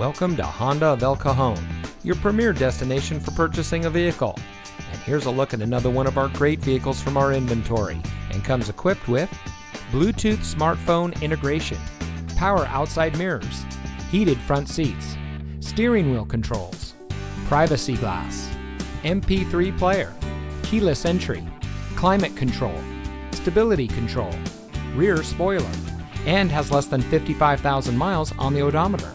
Welcome to Honda of El Cajon, your premier destination for purchasing a vehicle. And here's a look at another one of our great vehicles from our inventory and comes equipped with Bluetooth smartphone integration, power outside mirrors, heated front seats, steering wheel controls, privacy glass, MP3 player, keyless entry, climate control, stability control, rear spoiler, and has less than 55,000 miles on the odometer.